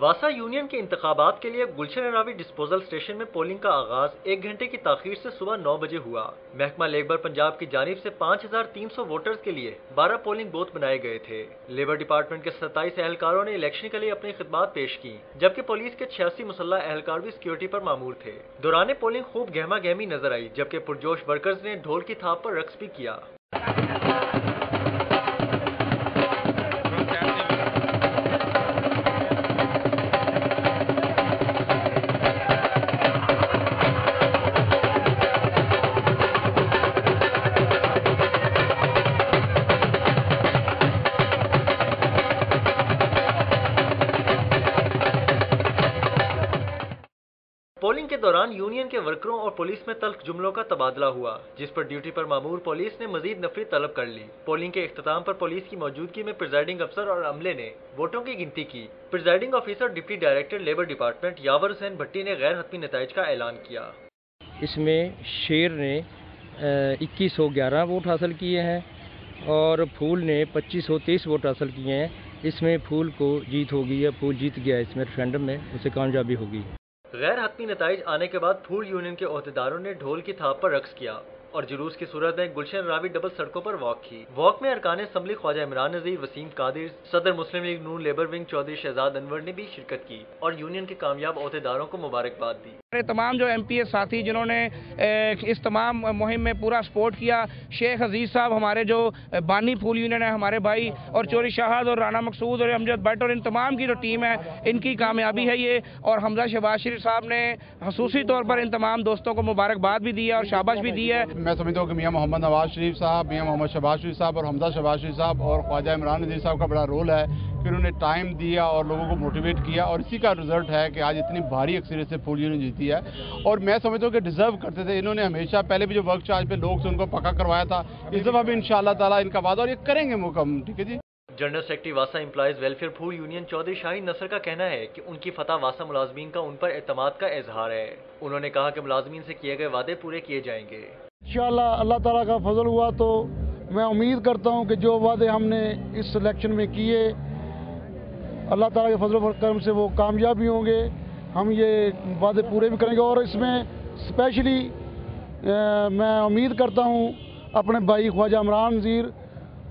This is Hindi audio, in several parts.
वासा यूनियन के इंतबात के लिए गुलशन रावी डिस्पोजल स्टेशन में पोलिंग का आगाज़ एक घंटे की ताखीर से सुबह नौ बजे हुआ। महकमा लेबर पंजाब की जानब से 5,300 वोटर्स के लिए 12 पोलिंग बूथ बनाए गए थे। लेबर डिपार्टमेंट के सत्ताईस एहलकारों ने इलेक्शन के लिए अपनी खिदमत पेश की जबकि पुलिस के छियासी मुसल्ला एहलकार भी सिक्योरिटी पर मामूर थे। दौरान पोलिंग खूब गहमा गहमी नज़र आई जबकि पुरजोश वर्कर्स ने ढोल की थाप आरोप रक्स भी किया। पोलिंग के दौरान यूनियन के वर्करों और पुलिस में तल्ख जुमलों का तबादला हुआ, जिस पर ड्यूटी पर मामूर पुलिस ने मजीद नफरी तलब कर ली। पोलिंग के अख्ताम पर पुलिस की मौजूदगी में प्रिजाइडिंग अफसर और अमले ने वोटों की गिनती की। Presiding officer deputy director labour department Yawar Hussain Bhatti ने गैर हतमी नतज का ऐलान किया। इसमें शेर ने इक्कीस सौ ग्यारह वोट हासिल किए हैं और फूल ने पच्चीस सौ तेईस वोट हासिल किए हैं। इसमें फूल को जीत होगी या फूल जीत गया, इसमें रेफरेंडम में उसे कामयाबी होगी। गैर हतमी नतज आने के बाद फूल यूनियन के अहदेदारों ने ढोल की थाप पर रक्स किया और जुलूस की सूरत में गुलशन रावी डबल सड़कों पर वॉक की। वॉक में अरकान असम्बली ख्वाजा इमरान नजीर, वसीम कादिर, सदर मुस्लिम लीग नून लेबर विंग चौधरी शहजाद अनवर ने भी शिरकत की और यूनियन के कामयाब अहदेदारों को मुबारकबाद दी। तमाम जो एम पी एस साथी जिन्होंने इस तमाम मुहिम में पूरा सपोर्ट किया, शेख अज़ीज़ साहब हमारे जो बानी फूल यूनियन है हमारे भाई और चोरी शाहद और राना मकसूद और अमजद भट्ट और इन तमाम की जो टीम है, इनकी कामयाबी है ये। और हमजा शहबाज शरीफ साहब ने खसूसी तौर पर इन तमाम दोस्तों को मुबारकबाद भी दी है और शाबाश भी दी है। मैं समझता हूँ कि मियाँ मोहम्मद नवाज़ शरीफ साहब, मियाँ मोहम्मद शहबाज शरीफ साहब और हमजा शहबाज शरीफ साहब और ख्वाजा इमरान नजीर साहब का बड़ा रोल है। कि उन्हें टाइम दिया और लोगों को मोटिवेट किया और इसी का रिज़ल्ट है कि आज इतनी भारी अक्सरियत से फूल यूनियन जीती है। और मैं समझता हूँ कि डिजर्व करते थे। इन्होंने हमेशा पहले भी जो वर्क चार्ज पे लोग से उनको पक्का करवाया था। इस दफ़ा भी इन ताला इनका वादा और ये करेंगे मुकम ठीक है जी? जनरल सेक्रेटरी वासा employees welfare food union Chaudhry Shaheen Nasar का कहना है कि उनकी फतह वासा मुलाजमीन का उन पर एतमाद का इजहार है। उन्होंने कहा कि मुलाजमीन से किए गए वादे पूरे किए जाएँगे। इंशाल्लाह अल्लाह ताला का फजल हुआ तो मैं उम्मीद करता हूँ कि जो वादे हमने इस सिलेक्शन में किए अल्लाह ताला के फजल करम से वो कामयाब भी होंगे। हम ये वादे पूरे भी करेंगे और इसमें स्पेशली मैं उम्मीद करता हूँ अपने भाई ख्वाजा इमरान ज़ीर,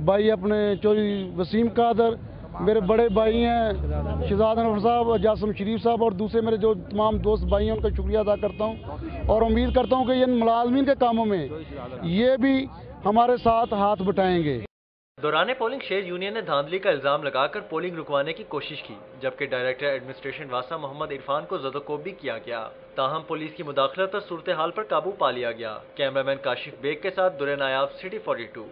भाई अपने चौधरी वसीम कादर, मेरे बड़े भाई हैं, शहजाद अनवर साहब जासम शरीफ साहब और दूसरे मेरे जो तमाम दोस्त भाई हैं, उनका शुक्रिया अदा करता हूँ। और उम्मीद करता हूँ कि इन मुलाजमीन के कामों में ये भी हमारे साथ हाथ बटाएँगे। दौरान पोलिंग शेर यूनियन ने धांधली का इल्ज़ाम लगाकर पोलिंग रुकवाने की कोशिश की, जबकि डायरेक्टर एडमिनिस्ट्रेशन वासा मोहम्मद इरफान को जदोकोब भी किया गया। ताहम पुलिस की मुदाखलत और सूरत हाल पर काबू पा लिया गया। कैमरामैन काशिफ बेग के साथ Dur-e Nayab city forty two